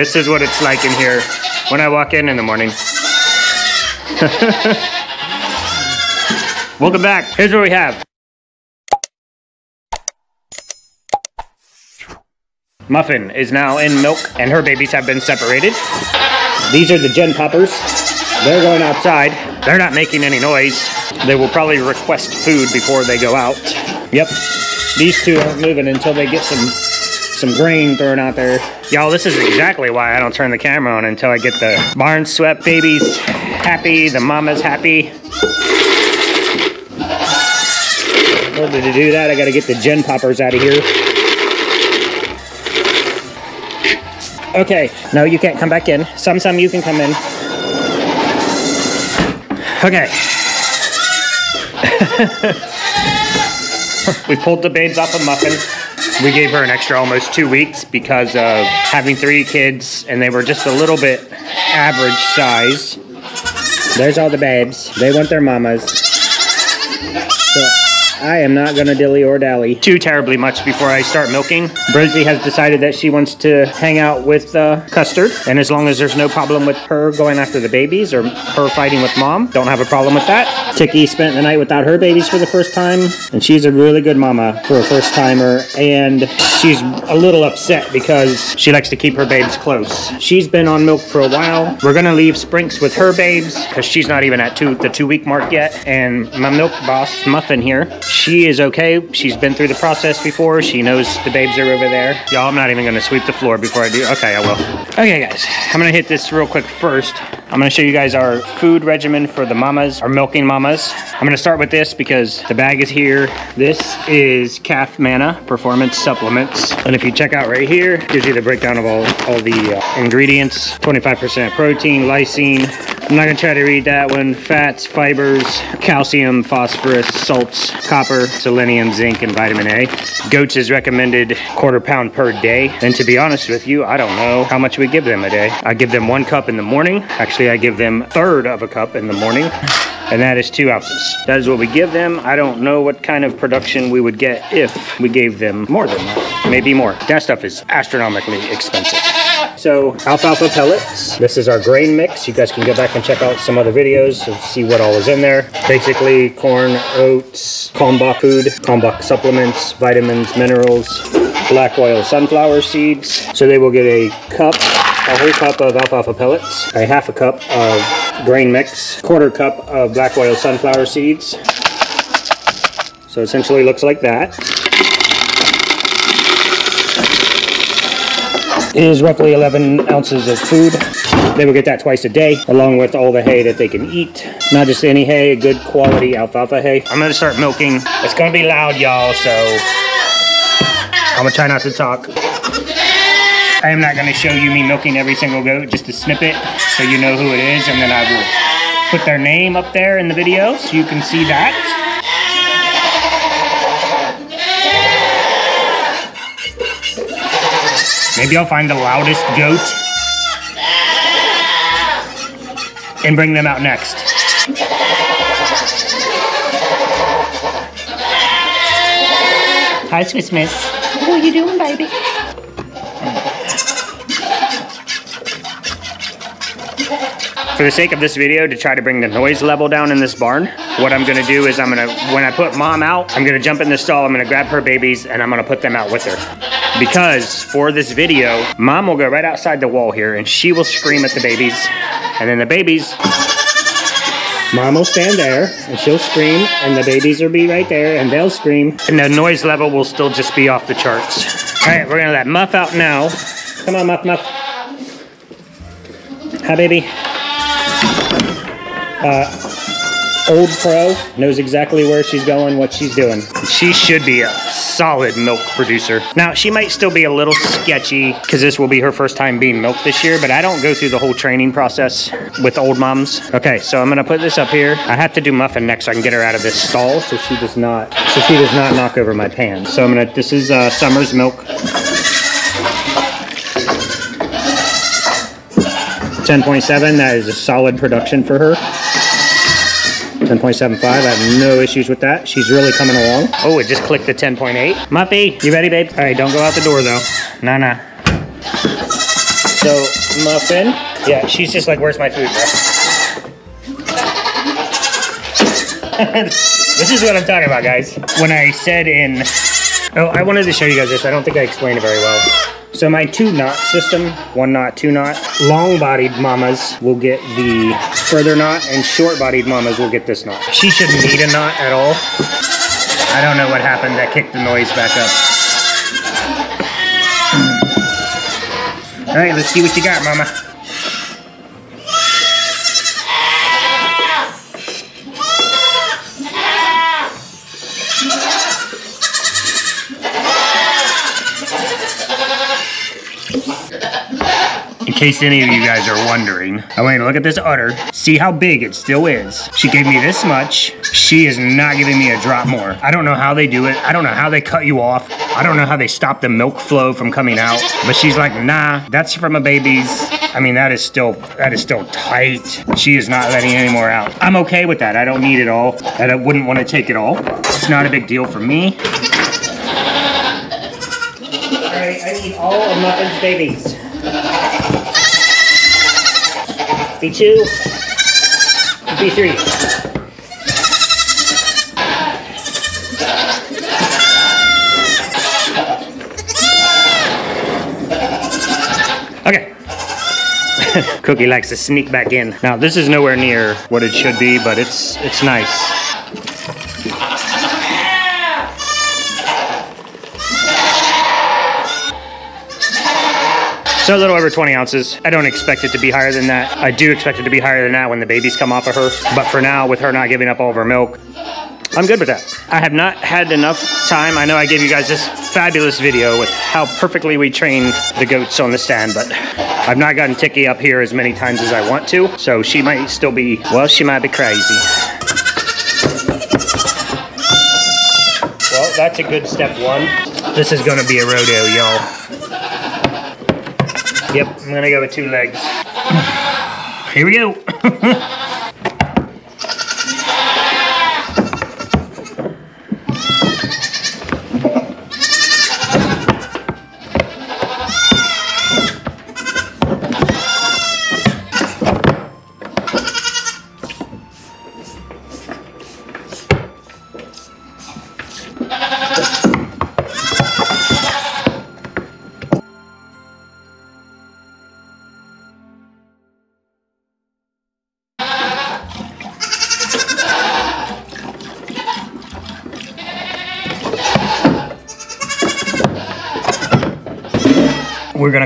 this is what it's like in here when I walk in in the morning. Welcome back. Here's what we have. Muffin is now in milk and her babies have been separated. These are the Gen Poppers. They're going outside. They're not making any noise. They will probably request food before they go out. Yep. These two aren't moving until they get some some grain thrown out there. Y'all, this is exactly why I don't turn the camera on until I get the barn swept babies happy, the mama's happy. In order to do that, I gotta get the gen poppers out of here. Okay, no, you can't come back in. Some, some, you can come in. Okay. we pulled the babes off of Muffin. We gave her an extra almost two weeks because of having three kids and they were just a little bit average size. There's all the babes. They want their mamas. So I am not gonna dilly or dally too terribly much before I start milking. Brizzy has decided that she wants to hang out with uh, Custard, and as long as there's no problem with her going after the babies or her fighting with mom, don't have a problem with that. Tiki spent the night without her babies for the first time, and she's a really good mama for a first timer, and she's a little upset because she likes to keep her babes close. She's been on milk for a while. We're gonna leave Sprinks with her babes because she's not even at two the two week mark yet, and my milk boss Muffin here she is okay. She's been through the process before. She knows the babes are over there. Y'all, I'm not even gonna sweep the floor before I do. Okay, I will. Okay, guys, I'm gonna hit this real quick first. I'm gonna show you guys our food regimen for the mamas, our milking mamas. I'm gonna start with this because the bag is here. This is Calf Manna Performance Supplements. And if you check out right here, gives you the breakdown of all, all the uh, ingredients. 25% protein, lysine. I'm not gonna try to read that one. Fats, fibers, calcium, phosphorus, salts, copper, selenium, zinc, and vitamin A. Goats is recommended quarter pound per day. And to be honest with you, I don't know how much we give them a day. I give them one cup in the morning. Actually, I give them third of a cup in the morning and that is two ounces. That is what we give them. I don't know what kind of production we would get if we gave them more than that. Maybe more. That stuff is astronomically expensive. So alfalfa pellets. This is our grain mix. You guys can go back and check out some other videos to see what all is in there. Basically corn, oats, kalmbach food, kalmbach supplements, vitamins, minerals, black oil sunflower seeds. So they will get a cup a whole cup of alfalfa pellets, a half a cup of grain mix, quarter cup of black oil sunflower seeds. So essentially looks like that. Is roughly 11 ounces of food. They will get that twice a day, along with all the hay that they can eat. Not just any hay, good quality alfalfa hay. I'm gonna start milking. It's gonna be loud, y'all, so I'm gonna try not to talk. I am not to show you me milking every single goat, just a snippet so you know who it is, and then I will put their name up there in the video so you can see that. Maybe I'll find the loudest goat and bring them out next. Hi, Swiss Miss. What are you doing, baby? For the sake of this video, to try to bring the noise level down in this barn, what I'm gonna do is I'm gonna, when I put mom out, I'm gonna jump in the stall, I'm gonna grab her babies, and I'm gonna put them out with her. Because for this video, mom will go right outside the wall here, and she will scream at the babies, and then the babies, Mom will stand there and she'll scream, and the babies will be right there and they'll scream, and the noise level will still just be off the charts. All right, we're gonna let Muff out now. Come on, Muff, Muff. Hi, baby. Uh, old pro knows exactly where she's going, what she's doing. She should be a solid milk producer. Now, she might still be a little sketchy because this will be her first time being milked this year, but I don't go through the whole training process with old moms. Okay, so I'm gonna put this up here. I have to do muffin next so I can get her out of this stall so she does not, so she does not knock over my pan. So I'm gonna, this is uh, Summer's milk. 10.7, that is a solid production for her. 10.75, I have no issues with that. She's really coming along. Oh, it just clicked to 10.8. Muffy, you ready, babe? All right, don't go out the door, though. Nah, nah. So, muffin. Yeah, she's just like, where's my food, bro? this is what I'm talking about, guys. When I said in... Oh, I wanted to show you guys this. I don't think I explained it very well. So my two knot system, one knot, two knot, long-bodied mamas will get the further knot and short-bodied mamas will get this knot. She shouldn't need a knot at all. I don't know what happened that kicked the noise back up. All right, let's see what you got, mama. Case any of you guys are wondering, I want you to look at this udder, see how big it still is. She gave me this much. She is not giving me a drop more. I don't know how they do it. I don't know how they cut you off. I don't know how they stop the milk flow from coming out. But she's like, nah, that's from a baby's. I mean, that is still that is still tight. She is not letting any more out. I'm okay with that. I don't need it all. And I wouldn't want to take it all. It's not a big deal for me. All right, I need all of Muffin's babies. B2, B3. Okay. Cookie likes to sneak back in. Now this is nowhere near what it should be, but it's it's nice. So a little over 20 ounces. I don't expect it to be higher than that. I do expect it to be higher than that when the babies come off of her. But for now, with her not giving up all of her milk, I'm good with that. I have not had enough time. I know I gave you guys this fabulous video with how perfectly we train the goats on the stand, but I've not gotten Tiki up here as many times as I want to. So she might still be, well, she might be crazy. Well, that's a good step one. This is gonna be a rodeo, y'all. Yep, I'm gonna go with two legs. Here we go.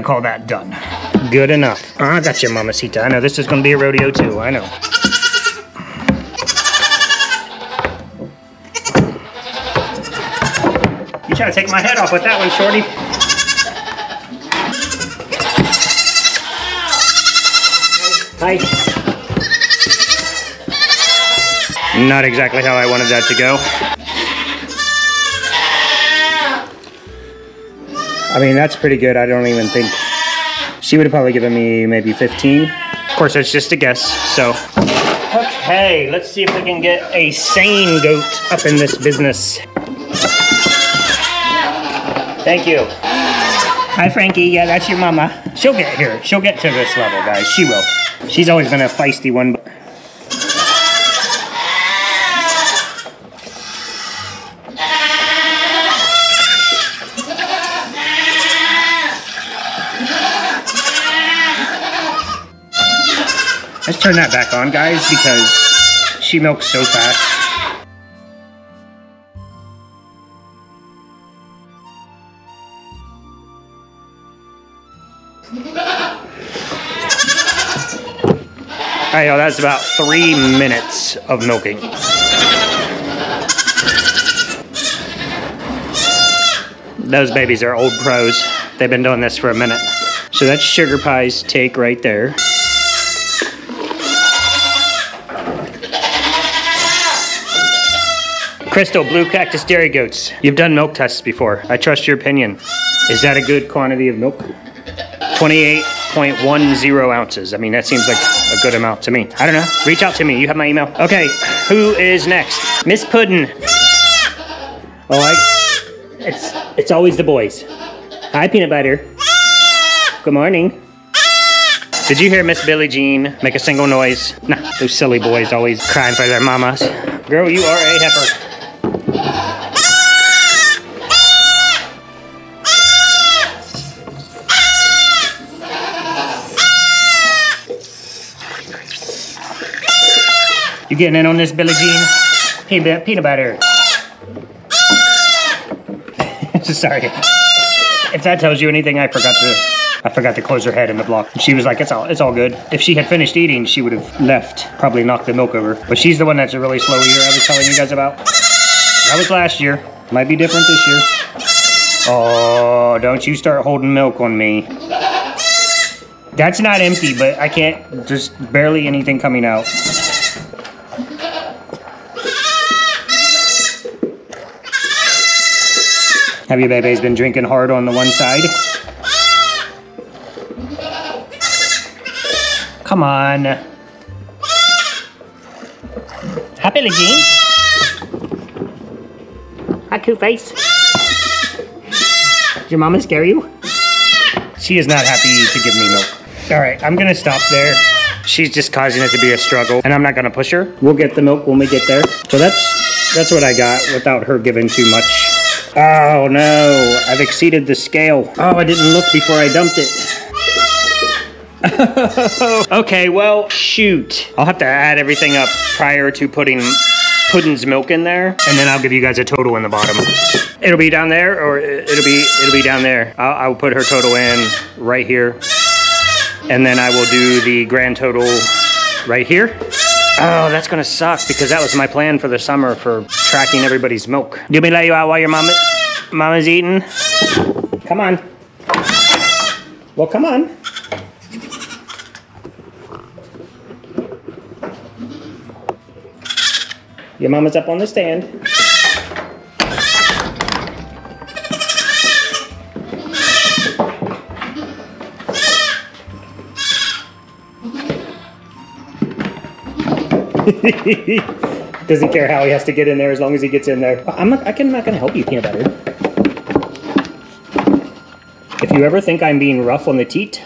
gonna call that done. Good enough. Ah, I got you, Mamacita. I know this is gonna be a rodeo too, I know. You trying to take my head off with that one, Shorty? Hi. Not exactly how I wanted that to go. I mean, that's pretty good. I don't even think... She would have probably given me maybe 15. Of course, that's just a guess, so... Okay, let's see if we can get a sane goat up in this business. Thank you. Hi, Frankie. Yeah, that's your mama. She'll get here. She'll get to this level, guys. She will. She's always been a feisty one. Turn that back on, guys, because she milks so fast. Right, y'all, that's about three minutes of milking. Those babies are old pros. They've been doing this for a minute. So that's Sugar Pie's take right there. Crystal, blue cactus dairy goats. You've done milk tests before. I trust your opinion. Is that a good quantity of milk? 28.10 ounces. I mean, that seems like a good amount to me. I don't know. Reach out to me. You have my email. Okay, who is next? Miss Puddin. Oh, I. It's it's always the boys. Hi, peanut butter. Good morning. Did you hear Miss Billie Jean make a single noise? Nah, those silly boys always crying for their mamas. Girl, you are a heifer. You getting in on this, Billie Jean? Peanut, peanut butter. Sorry. If that tells you anything, I forgot to I forgot to close her head in the block. She was like, it's all, it's all good. If she had finished eating, she would have left, probably knocked the milk over. But she's the one that's a really slow eater I was telling you guys about. That was last year. Might be different this year. Oh, don't you start holding milk on me. That's not empty, but I can't, just barely anything coming out. Have your baby's been drinking hard on the one side? Come on. Happy Jean. Hi, Coo Face. Did your mama scare you? She is not happy to give me milk. All right, I'm gonna stop there. She's just causing it to be a struggle, and I'm not gonna push her. We'll get the milk when we get there. So that's that's what I got without her giving too much. Oh no, I've exceeded the scale. Oh, I didn't look before I dumped it. okay, well, shoot. I'll have to add everything up prior to putting Puddin's milk in there, and then I'll give you guys a total in the bottom. It'll be down there, or it'll be it'll be down there. I'll, I'll put her total in right here, and then I will do the grand total right here. Oh, that's gonna suck because that was my plan for the summer for tracking everybody's milk. Do me let you out while your mama, mama's eating? Come on. Well, come on. Your mama's up on the stand. Doesn't care how he has to get in there as long as he gets in there. I'm not, I can, not gonna help you, peanut butter. If you ever think I'm being rough on the teat,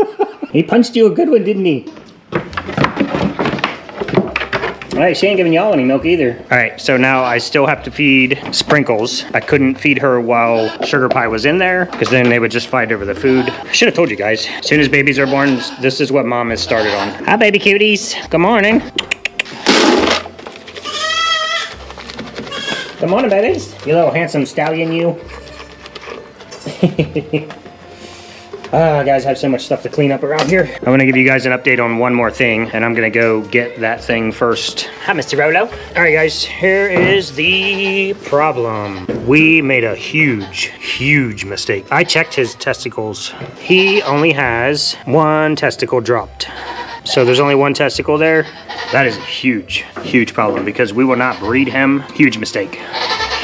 he punched you a good one, didn't he? All right, she ain't giving y'all any milk either. All right, so now I still have to feed Sprinkles. I couldn't feed her while Sugar Pie was in there because then they would just fight over the food. I should have told you guys. As soon as babies are born, this is what mom has started on. Hi, baby cuties. Good morning. Good morning, babies. You little handsome stallion, you. Ah, guys, I have so much stuff to clean up around here. I want to give you guys an update on one more thing, and I'm going to go get that thing first. Hi, Mr. Rolo. All right, guys, here is the problem. We made a huge, huge mistake. I checked his testicles. He only has one testicle dropped. So there's only one testicle there. That is a huge, huge problem because we will not breed him. Huge mistake.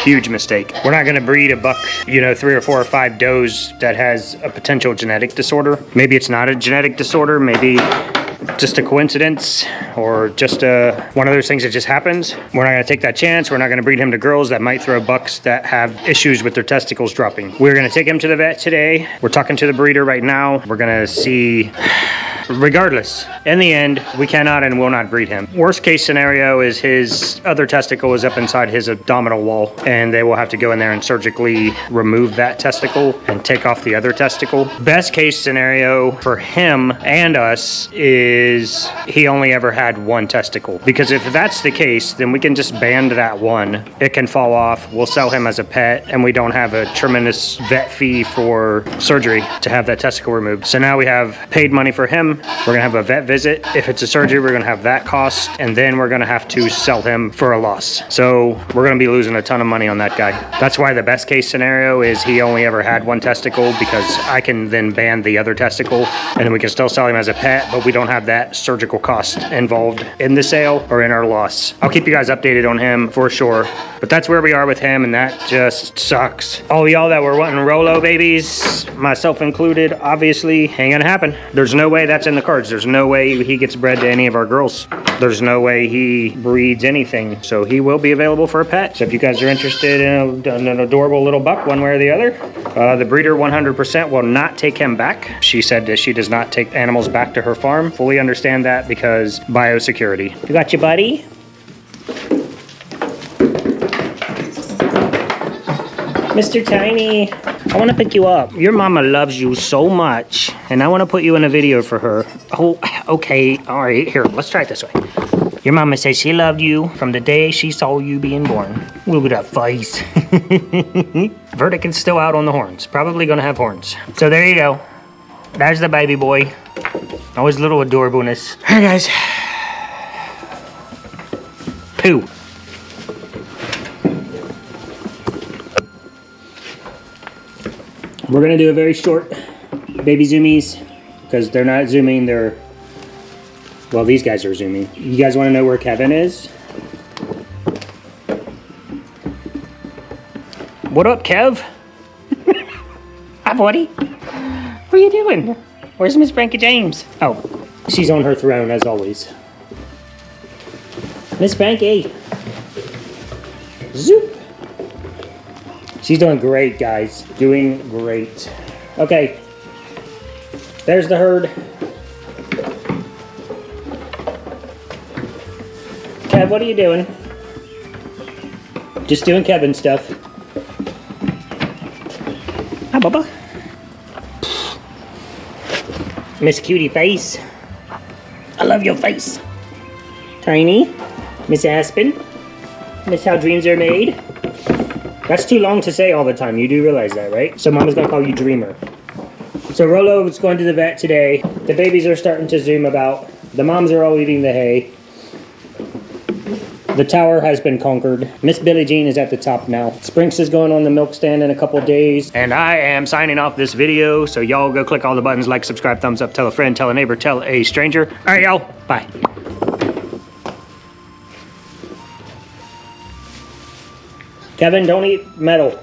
Huge mistake. We're not gonna breed a buck, you know, three or four or five does that has a potential genetic disorder. Maybe it's not a genetic disorder, maybe just a coincidence or just a, one of those things that just happens. We're not gonna take that chance. We're not gonna breed him to girls that might throw bucks that have issues with their testicles dropping. We're gonna take him to the vet today. We're talking to the breeder right now. We're gonna see Regardless, in the end, we cannot and will not breed him. Worst case scenario is his other testicle is up inside his abdominal wall, and they will have to go in there and surgically remove that testicle and take off the other testicle. Best case scenario for him and us is he only ever had one testicle. Because if that's the case, then we can just band that one. It can fall off. We'll sell him as a pet, and we don't have a tremendous vet fee for surgery to have that testicle removed. So now we have paid money for him we're gonna have a vet visit. If it's a surgery, we're gonna have that cost, and then we're gonna have to sell him for a loss. So we're gonna be losing a ton of money on that guy. That's why the best case scenario is he only ever had one testicle because I can then ban the other testicle, and then we can still sell him as a pet, but we don't have that surgical cost involved involved in the sale or in our loss. I'll keep you guys updated on him for sure. But that's where we are with him, and that just sucks. All y'all that were wanting Rolo babies, myself included, obviously ain't gonna happen. There's no way that's in the cards. There's no way he gets bred to any of our girls. There's no way he breeds anything. So he will be available for a pet. So if you guys are interested in, a, in an adorable little buck, one way or the other, uh, the breeder 100% will not take him back. She said that she does not take animals back to her farm. Fully understand that because biosecurity. You got your buddy? Mr. Tiny, I want to pick you up. Your mama loves you so much, and I want to put you in a video for her. Oh, okay. All right, here, let's try it this way. Your mama says she loved you from the day she saw you being born. Look at that face. Verdict is still out on the horns. Probably gonna have horns. So there you go. There's the baby boy. Always little adorableness. All right, guys. Pooh. We're gonna do a very short baby zoomies because they're not zooming, they're, well, these guys are zooming. You guys wanna know where Kevin is? What up, Kev? Hi, buddy. What are you doing? Where's Miss Frankie James? Oh, she's on her throne as always. Miss Frankie. Zoop. She's doing great, guys. Doing great. Okay. There's the herd. Kev, what are you doing? Just doing Kevin stuff. Hi, Bubba. Miss Cutie Face. I love your face. Tiny. Miss Aspen. Miss How Dreams Are Made. That's too long to say all the time. You do realize that, right? So Mama's gonna call you Dreamer. So Rolo is going to the vet today. The babies are starting to zoom about. The moms are all eating the hay. The tower has been conquered. Miss Billie Jean is at the top now. Sprinks is going on the milk stand in a couple days. And I am signing off this video, so y'all go click all the buttons, like, subscribe, thumbs up, tell a friend, tell a neighbor, tell a stranger. All right, y'all, bye. Kevin, don't eat metal.